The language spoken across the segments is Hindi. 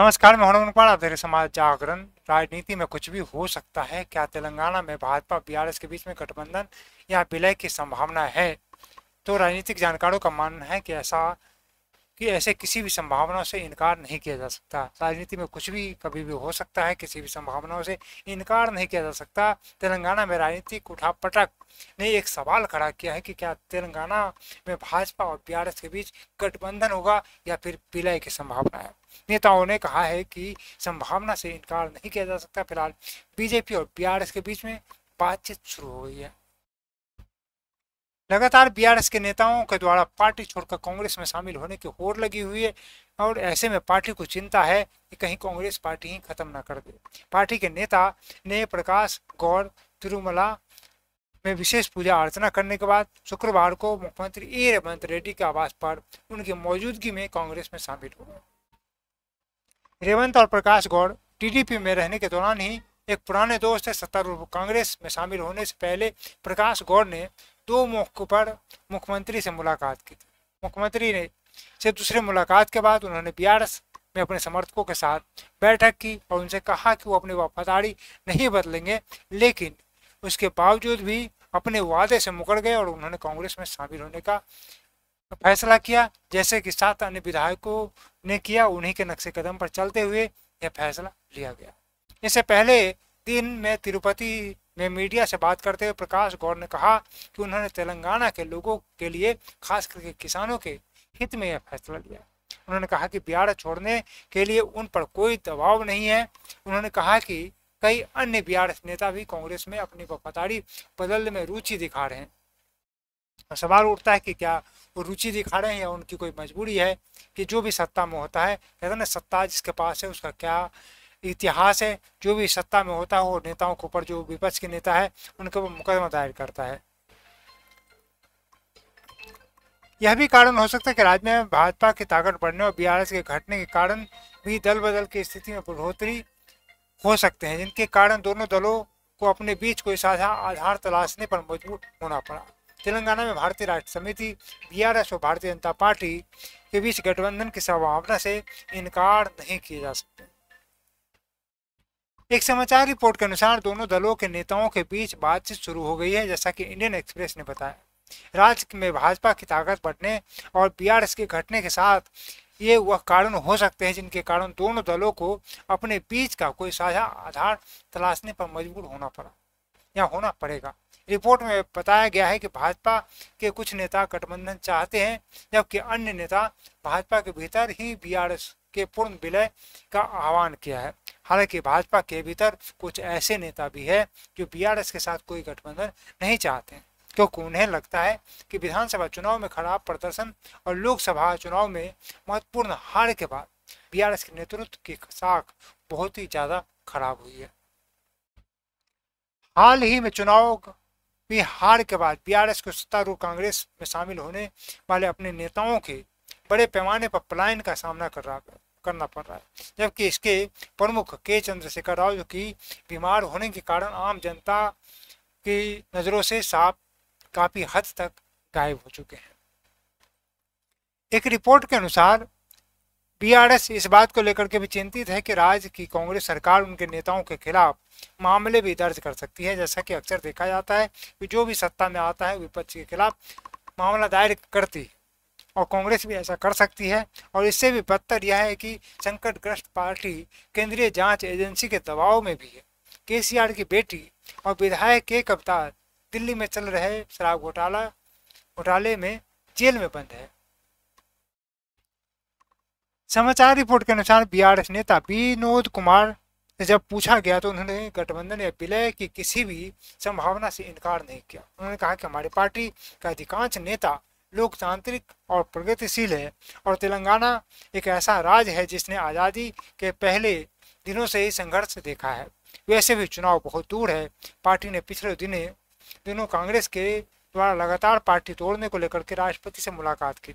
नमस्कार, मैं हनुमान पाड़ा धैर्य समाज जागरण। राजनीति में कुछ भी हो सकता है, क्या तेलंगाना में भाजपा, बीआरएस के बीच में गठबंधन या विलय की संभावना है? तो राजनीतिक जानकारों का मानना है कि ऐसा कि ऐसे किसी भी संभावनाओं से इनकार नहीं किया जा सकता। राजनीति में कुछ भी कभी भी हो सकता है, किसी भी संभावनाओं से इनकार नहीं किया जा सकता। तेलंगाना में राजनीतिक उठापटक ने एक सवाल खड़ा किया है कि क्या तेलंगाना में भाजपा और बीआरएस के बीच गठबंधन होगा या फिर विलय की संभावना है? नेताओं ने कहा है कि संभावना से इनकार नहीं किया जा सकता। फ़िलहाल बीजेपी और बीआरएस के बीच में बातचीत शुरू हो गई है। लगातार बीआरएस के नेताओं के द्वारा पार्टी छोड़कर कांग्रेस में शामिल होने की होर लगी हुई है और ऐसे में पार्टी को चिंता है कि कहीं कांग्रेस पार्टी ही खत्म ना कर दे। पार्टी के नेता ने प्रकाश गौड़ तिरुमला में विशेष पूजा अर्चना करने के बाद शुक्रवार को मुख्यमंत्री ए रेवंत रेड्डी के आवास पर उनकी मौजूदगी में कांग्रेस में शामिल हुए। रेवंत और प्रकाश गौड़ टीडीपी में रहने के दौरान ही एक पुराने दोस्त है, सत्तारूढ़ कांग्रेस में शामिल होने से पहले प्रकाश गौड़ ने दो मौकों पर मुख्यमंत्री से मुलाकात की। थी मुख्यमंत्री ने से दूसरे मुलाकात के बाद उन्होंने बीआरएस में अपने समर्थकों के साथ बैठक की और उनसे कहा कि वो अपनी वफादारी नहीं बदलेंगे, लेकिन उसके बावजूद भी अपने वादे से मुकर गए और उन्होंने कांग्रेस में शामिल होने का फैसला किया। जैसे कि सात अन्य विधायकों ने किया, उन्हीं के नक्शे कदम पर चलते हुए यह फैसला लिया गया। इससे पहले दिन में तिरुपति में मीडिया से बात करते हुए प्रकाश गौर ने कहा कि उन्होंने तेलंगाना के लोगों के लिए, खास करके किसानों के हित में यह फैसला लिया। उन्होंने कहा कि बिहार छोड़ने के लिए उन पर कोई दबाव नहीं है। उन्होंने कहा कि कई अन्य बिहार नेता भी कांग्रेस में अपनी वफादारी बदलने में रुचि दिखा रहे हैं। सवाल उठता है कि क्या वो रुचि दिखा रहे हैं या उनकी कोई मजबूरी है कि जो भी सत्ता में होता है, कहते ना, सत्ता जिसके पास है उसका क्या इतिहास है, जो भी सत्ता में होता है, वो नेताओं के ऊपर, जो विपक्ष के नेता है, उनके ऊपर मुकदमा दायर करता है। यह भी कारण हो सकता है कि राज्य में भाजपा की ताकत बढ़ने और बीआरएस के घटने के कारण भी दल बदल की स्थिति में बढ़ोतरी हो सकते हैं, जिनके कारण दोनों दलों को अपने बीच कोई साझा आधार तलाशने पर मजबूर होना पड़ा। तेलंगाना में भारतीय राष्ट्र समिति बीआरएस और भारतीय जनता पार्टी के बीच गठबंधन की संभावना से इनकार नहीं किए जा सकते। एक समाचार रिपोर्ट के अनुसार दोनों दलों के नेताओं के बीच बातचीत शुरू हो गई है, जैसा कि इंडियन एक्सप्रेस ने बताया। राज्य में भाजपा की ताकत बढ़ने और बीआरएस के घटने के साथ ये वह कारण हो सकते हैं जिनके कारण दोनों दलों को अपने बीच का कोई साझा आधार तलाशने पर मजबूर होना पड़ा, या होना पड़ेगा। रिपोर्ट में बताया गया है कि भाजपा के कुछ नेता गठबंधन चाहते हैं, जबकि अन्य नेता भाजपा के भीतर ही बीआरएस के पूर्ण विलय का आह्वान किया है। हालाँकि भाजपा के भीतर कुछ ऐसे नेता भी है जो बीआरएस के साथ कोई गठबंधन नहीं चाहते क्योंकि उन्हें लगता है कि विधानसभा चुनाव में खराब प्रदर्शन और लोकसभा चुनाव में महत्वपूर्ण हार के बाद बीआरएस के नेतृत्व की साख बहुत ही ज़्यादा खराब हुई है। हाल ही में चुनाव में हार के बाद बीआरएस को सत्तारूढ़ कांग्रेस में शामिल होने वाले अपने नेताओं के बड़े पैमाने पर पलायन का सामना कर रहा है। करना पड़ रहा है। जबकि इसके प्रमुख के चंद्रशेखर राव जो कि बीमार होने के कारण आम जनता की नज़रों से साफ़ काफ़ी हद तक गायब हो चुके हैं। एक रिपोर्ट के अनुसार बीआरएस इस बात को लेकर के भी चिंतित है कि राज्य की कांग्रेस सरकार उनके नेताओं के खिलाफ मामले भी दर्ज कर सकती है, जैसा कि अक्सर देखा जाता है कि जो भी सत्ता में आता है विपक्ष के खिलाफ मामला दायर करती है और कांग्रेस भी ऐसा कर सकती है। और इससे भी बदतर यह है कि संकटग्रस्त पार्टी केंद्रीय जाँच एजेंसी के दबाव में भी है। केसीआर की बेटी और विधायक के कप्तान दिल्ली में चल रहे शराब घोटाला, घोटाले में जेल में बंद है। समाचार रिपोर्ट के अनुसार बीआरएस नेता विनोद कुमार से जब पूछा गया तो उन्होंने गठबंधन या विलय की किसी भी संभावना से इनकार नहीं किया। उन्होंने कहा कि हमारी पार्टी का अधिकांश नेता लोकतांत्रिक और प्रगतिशील है। और तेलंगाना एक ऐसा राज्य है जिसने आज़ादी के पहले दिनों से ही संघर्ष देखा है। वैसे भी चुनाव बहुत दूर है। पार्टी ने पिछले दिने, दिनों कांग्रेस के द्वारा लगातार पार्टी तोड़ने को लेकर के राष्ट्रपति से मुलाकात की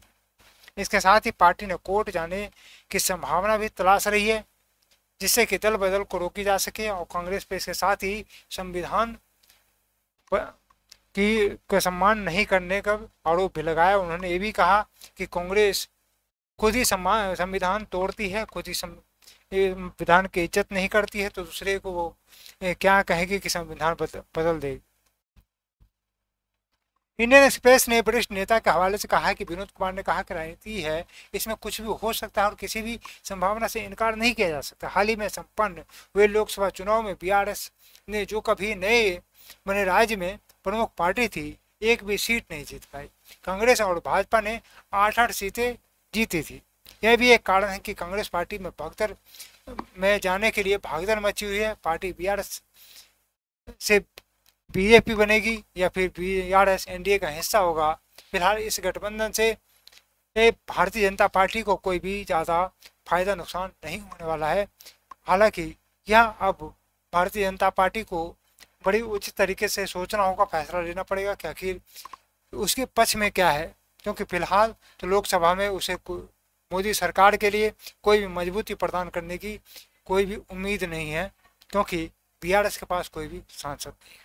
इसके साथ ही पार्टी ने कोर्ट जाने की संभावना भी तलाश रही है, जिससे कि दल बदल को रोकी जा सके और कांग्रेस पर इसके साथ ही संविधान की का सम्मान नहीं करने का आरोप भी लगाया। उन्होंने ये भी कहा कि कांग्रेस खुद ही सम्मान संविधान तोड़ती है खुद ही सम, विधान की इज़्ज़त नहीं करती है तो दूसरे को वो क्या कहेगी कि संविधान बदल देगी इंडियन एक्सप्रेस ने वरिष्ठ नेता के हवाले से कहा कि विनोद कुमार ने कहा कि राजनीति है इसमें कुछ भी हो सकता है और किसी भी संभावना से इनकार नहीं किया जा सकता। हाल ही में संपन्न हुए लोकसभा चुनाव में बीआरएस ने जो कभी नए बने राज्य में प्रमुख पार्टी थी, एक भी सीट नहीं जीत पाई। कांग्रेस और भाजपा ने आठ आठ सीटें जीती थी। यह भी एक कारण है कि कांग्रेस पार्टी में भगदड़, में जाने के लिए भागदड़ मची हुई है। पार्टी बीआरएस से बीजेपी बनेगी या फिर बीआरएस एनडीए का हिस्सा होगा। फ़िलहाल इस गठबंधन से भारतीय जनता पार्टी को कोई भी ज़्यादा फ़ायदा नुकसान नहीं होने वाला है। हालाँकि यह अब भारतीय जनता पार्टी को बड़ी उचित तरीके से सोचना होगा, फैसला लेना पड़ेगा कि आखिर उसके पक्ष में क्या है। क्योंकि फ़िलहाल तो लोकसभा में उसे मोदी सरकार के लिए कोई भी मजबूती प्रदान करने की कोई भी उम्मीद नहीं है, क्योंकि बी के पास कोई भी सांसद नहीं है।